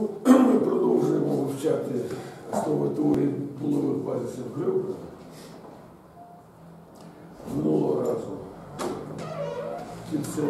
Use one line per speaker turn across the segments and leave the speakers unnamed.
Ну, ми продовжуємо вивчати основи теорії булових базисів Грюбера. Минулого разу кільце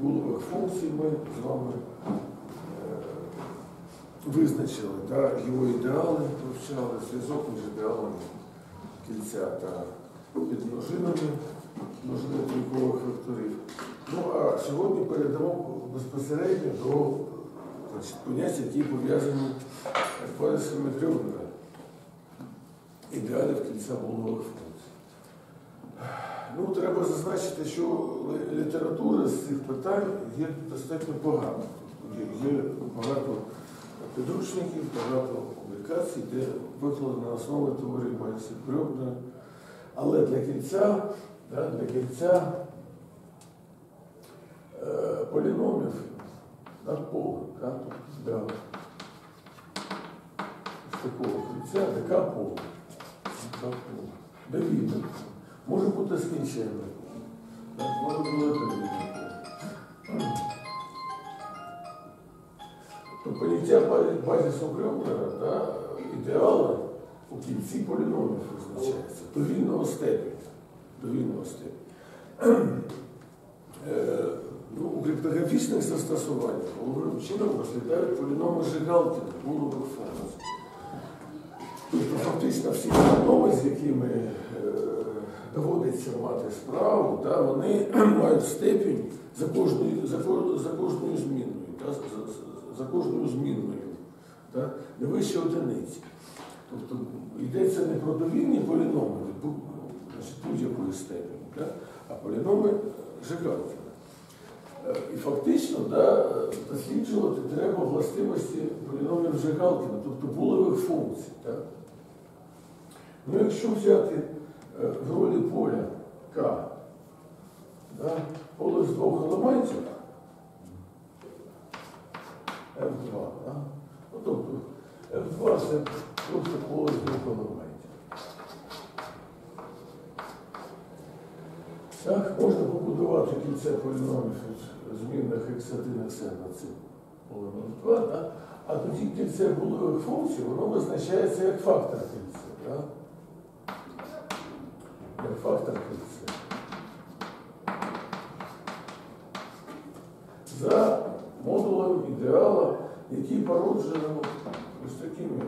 булових функцій ми з вами е, визначили, да, його ідеали вивчали, зв'язок між ідеалами кільця та підмножинами множини трійкових векторів. Ну а сьогодні перейдемо безпосередньо до значить, понять, які пов'язані з поясами Грюбера, ідеалів кільця булових функцій. Ну, треба зазначити, що літератури з цих питань є достатньо багато. Є, багато підручників, багато публікацій, де викладена основа теорії Майнсів Грюбера. Але для кільця, да, для кільця е, поліномів над полем, да, тобто для з такого кільця, така поле, довільне. Може бути скінченне. Так, може бути довільне. То поняття базису Грюбера, да, ідеала у кінці поліномів визначається, довільного степеня. Довільного степеня. Криптографічних застосуваннях головним чином розглядають поліноми Жигалкіна, булових функцій. Тобто фактично всі поліноми, з якими е, доводиться мати справу, да, вони мають степінь за кожною, за, за кожною змінною, да, за, за- кожною змінною, да, не вище одиниці. Тобто йдеться не про довільні поліноми будь-якої степені, а поліноми Жигалкіна. І фактично да, досліджувати треба властивості поліномів Жигалкіна, тобто булових функцій. Да. Ну, якщо взяти е, в ролі поля К, да, поле з двох елементів, F2, да, ну, тобто F2 це просто поле з двох елементів. Так, можна побудувати кільце поліномів змінних x1, xn на цим полем F2, да? а тоді кільце булових функцій, воно визначається як фактор кільця. Да? Як фактор кільця. За модулем ідеала, який породжено ось такими.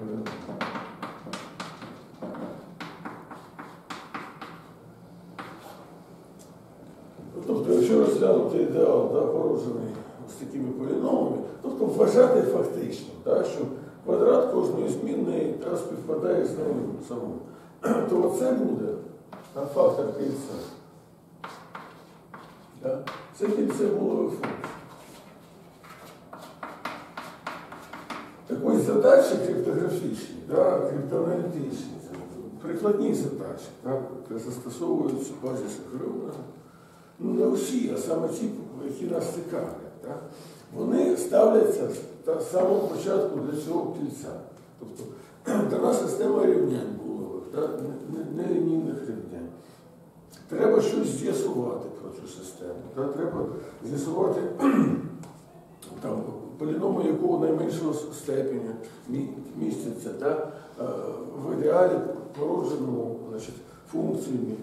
Ну, Тобто, якщо ідеал, да, породжений з такими поліномами, тобто вважати фактично, да, що квадрат кожної змінної да, співпадає з нею самою, то оце буде да, фактор кільця. Да? Це кільце було функції. Так ось задачі криптографічні, да, криптоаналітичні, прикладні задачі, да, які застосовуються базі Грюбера. Ну, не всі, а саме ті, які нас цікавлять. Да? Вони ставляться з самого початку для цього кільця. Тобто дана система рівнянь булових, не- нелінійних рівнянь. Треба щось з'ясувати про цю систему. Да? Треба з'ясувати там, поліноми якого найменшого степеня мі- містяться да? е, в ідеалі породженому значить, функціями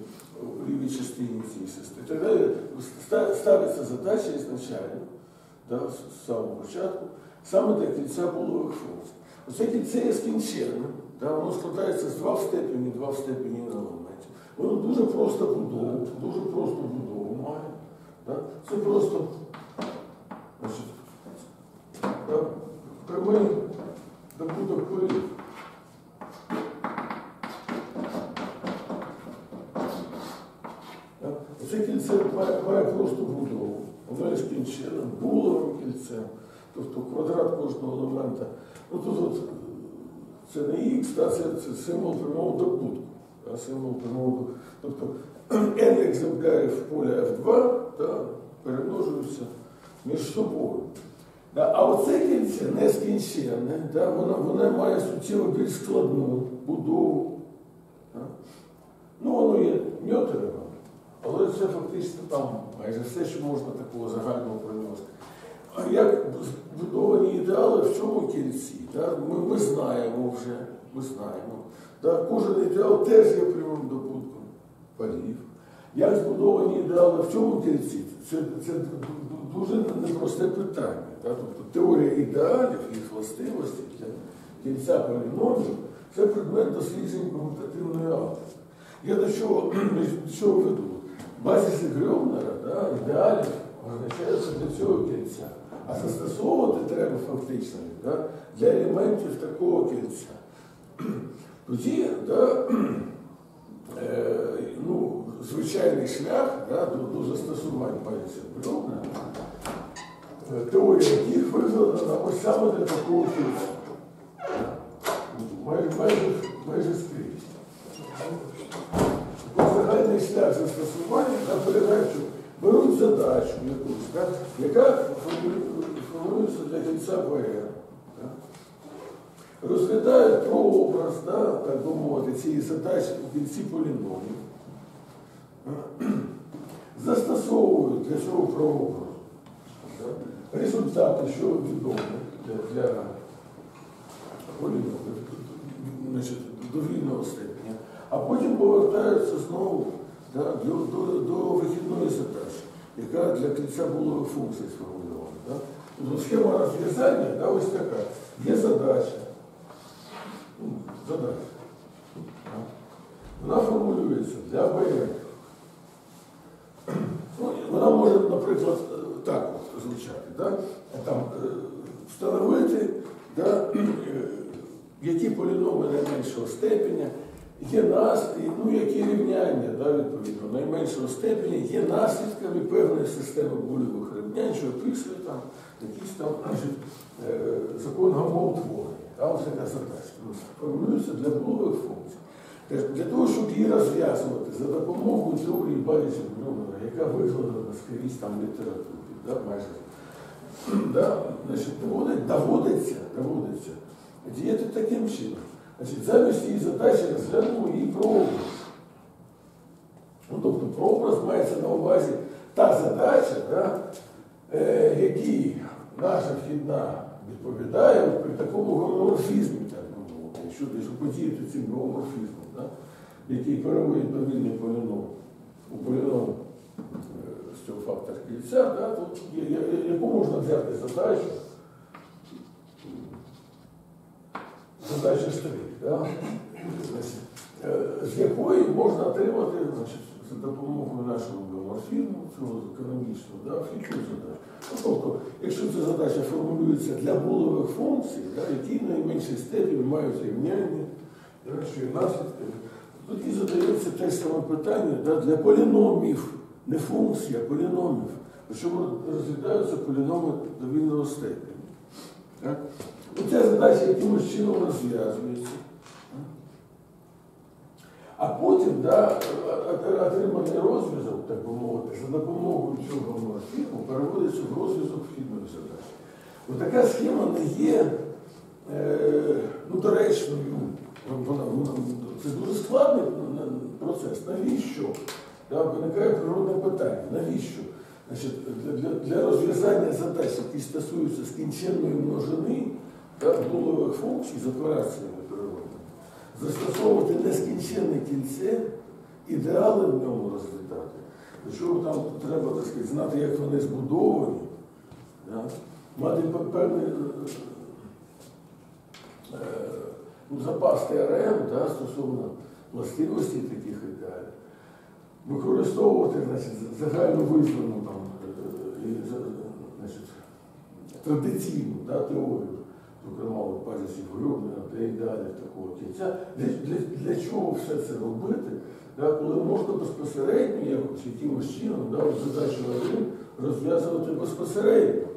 в лівій частині цієї системи. І так далі ставиться задача ізначально, да, з самого початку, саме для кільця булових функцій. Оце кільце є скінченним, да, воно складається з два в степені, два в степені на елементів. Воно дуже просто будову, дуже просто будову має. Да. Це просто значить, да, прямий добуток полів. Так? Це кільце має, просто будову. Воно є скінченим, буловим кільцем, тобто квадрат кожного елемента. Ну тут от, це не х, та, це, це символ прямого добутку. Та, символ прямого. Тобто n екземплярів поля F2 та, перемножуються між собою. Да, а оце кільце нескінченне, да, воно, воно має суттєво більш складну будову. Да. Ну, воно є ньотеревим, але це фактично там майже все, що можна такого загального сказати. А як збудовані ідеали в цьому кільці? Да? Ми, ми знаємо вже, ми знаємо. Да? Кожен ідеал теж є прямим добутком парів. Як збудовані ідеали в цьому кільці? Це, це дуже непросте питання. Да? Тобто теорія ідеалів, їх властивості для кільця поліномів це предмет досліджень комутативної алгебри. Я до чого, до чого веду? Базиси Грьомнера, да, ідеалів означаються для цього кільця. А застосовувати треба фактично да, для елементів такого кільця. Тоді да, е, ну, звичайний шлях да, до, до застосування базисів Грьомнера, е, теорія яких ось саме для такого кільця. Майже, майже, майже скрізь. Загальний шлях застосування на передачу беруть задачу якусь, так, яка формується для кінця ПР. Розглядають прообраз, да, так би мовити, цієї задачі у кінці поліномів. Застосовують для цього прообразу результати, що відомо для, для поліномів, значить, до степеня, а потім повертаються знову да, до, до, до вихідної задачі, яка для кільця була функції сформульована. Да. Тобто схема розв'язання да, ось така. Є задача. Ну, задача. Да. Вона формулюється для БР. Ну, вона може, наприклад, так от звучати. Да? Там, е, встановити, да, е, які поліноми найменшого степеня, є нас, ну, які рівняння, да, відповідно, найменшого степеня є наслідками певної системи больових рівнянь, що описує там якийсь там значить, е, закон гомоутворення. А ось така задача. Формулюється для больових функцій. Для того, щоб її розв'язувати за допомогою теорії Баріса Брюмера, яка викладена скрізь там в літературі, да, майже, да, значить, доводить, доводиться, доводиться діяти таким чином. Значить, Замість її задачі розглянемо її прообраз. Ну, тобто прообраз мається на увазі та задача, да, е, якій наша вхідна відповідає при такому гомоморфізмі, так би мовити, якщо десь подіяти цим гомоморфізмом, да, який переводить до вільний поліном, у поліном е, з цього фактора кільця, да, я- я- яку можна взяти задачу, задача стоїть, да? Значить, е, з якої можна отримати значить, за допомогою нашого гоморфізму, цього економічного, да, вхідну задачу. Ну, тобто, якщо ця задача формулюється для булових функцій, да, які в найменшій степені мають рівняння, є наслідки, тоді задається те саме питання да, для поліномів, не функцій, а поліномів. Причому розглядаються поліноми довільного степені. Так? І ця задача якимось чином розв'язується. А потім да, отриманий розв'язок, так би мовити, за допомогою цього морфізму переводиться в розв'язок вхідної задачі. Ось така схема не є е, ну, доречною. Це дуже складний процес. Навіщо? Да, виникає природне питання. Навіщо? Значить, для, для, розв'язання задач, які стосуються скінченної множини да, булових функцій з операціями застосовувати нескінченне кільце, ідеали в ньому розглядати. Що там треба так сказати, знати, як вони збудовані, да? мати певний е, е, ну, запас ТРМ да, стосовно властивості таких ідеалів, використовувати значить, загально визнану там, е, і, за- значить, традиційну да, теорію, зокрема от базисів Грюбнера та ідеалів такого кінця. Для, для, для чого все це робити, да, коли можна безпосередньо, якось якимось чином, да, задачу один розв'язувати безпосередньо,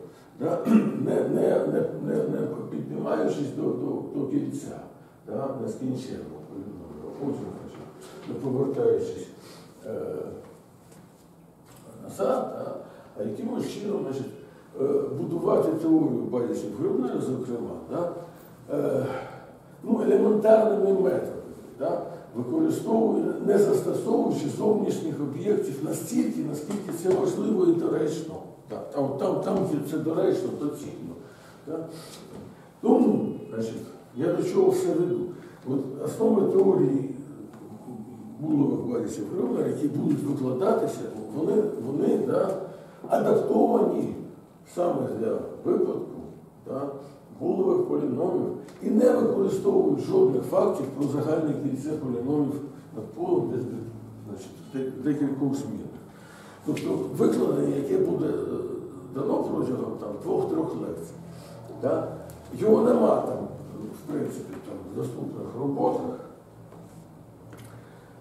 да, не, не, не, не, не піднімаючись до, до, до кінця, да, нескінченного, а потім повертаючись е, назад, да, а якимось чином значить, будувати теорію базисів Грюбнера, зокрема, да, е, ну, елементарними методами. Да? використовує, не застосовуючи зовнішніх об'єктів настільки, наскільки це важливо і доречно. Так, там, там, там, це доречно, доцільно. Так? Тому, значить, я до чого все веду. От основи теорії булових варісів Грюнера, які будуть викладатися, вони, вони да, адаптовані саме для випадку да, булових поліномів і не використовують жодних фактів про загальне кільце поліномів над десь, декількох змінах. Тобто викладення, яке буде е, дано протягом двох-трьох лекцій, да, його нема там, в принципі, там, в доступних роботах.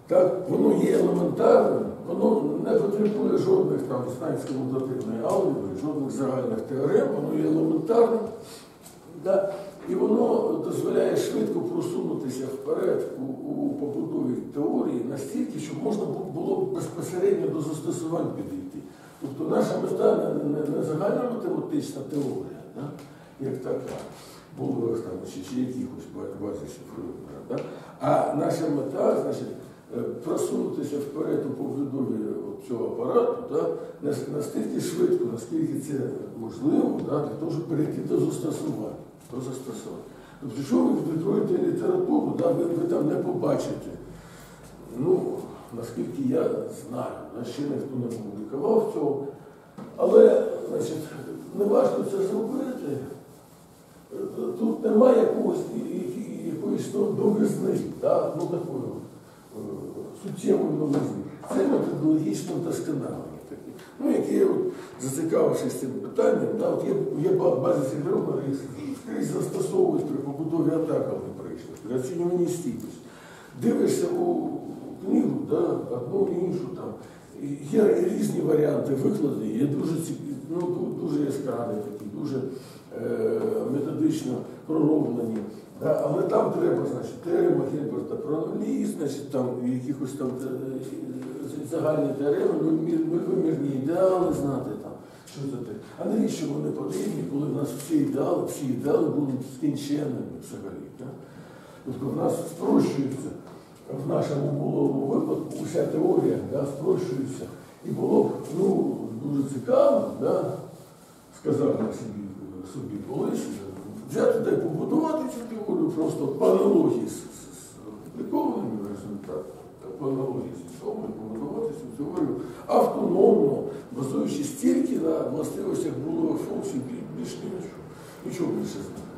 Так, воно є елементарним, воно не потребує жодних там знайсько-мутативної алгебри, жодних загальних теорем, воно є елементарним. Да? І воно дозволяє швидко просунутися вперед у, у побудові теорії настільки, щоб можна було безпосередньо до застосувань підійти. Тобто наша мета не, не, не загальна математична теорія, да? як така, булових там чи, чи якихось базисів да? а наша мета, значить, просунутися вперед у побудові цього апарату да? настільки швидко, наскільки це можливо, да? для того, щоб перейти до застосування. До застосування. Тобто, якщо ви відкроєте літературу, да, ви, ви там не побачите. Ну, наскільки я знаю, ще ніхто не публікував цього. Але, значить, не важко це зробити. Е, Тут немає якогось, якоїсь ну, да, ну такої е, суттєвої новизни. Це методологічне вдосконалення. Ну, яке от, зацікавившись цим питанням, да, от є, є ба- базисі Громера, їх скрізь застосовують при побудові атак алгебричних, при оцінюванні стійкості. Дивишся у книгу, да, одну іншу там. Є різні варіанти викладу, є дуже ну, дуже яскраві такі, дуже е, методично пророблені. Але там треба, значить, теорема Гільберта про нулі, значить, там якихось там е, загальні теореми, нульмір- нульвимірні ідеали знати там. Що це таке? А навіщо вони потрібні, коли в нас всі ідеали, всі ідеали будуть скінченними взагалі? Тобто в нас спрощується в нашому булому випадку уся теорія да, спрощується. І було б ну, дуже цікаво, да, сказав я собі, собі колись, взяти та й побудувати цю теорію просто по аналогії з, опублікованими результатами, по аналогії з цього побудувати цю теорію автономно, базуючись тільки на властивостях булових функцій, більш нічого. Нічого більше треба.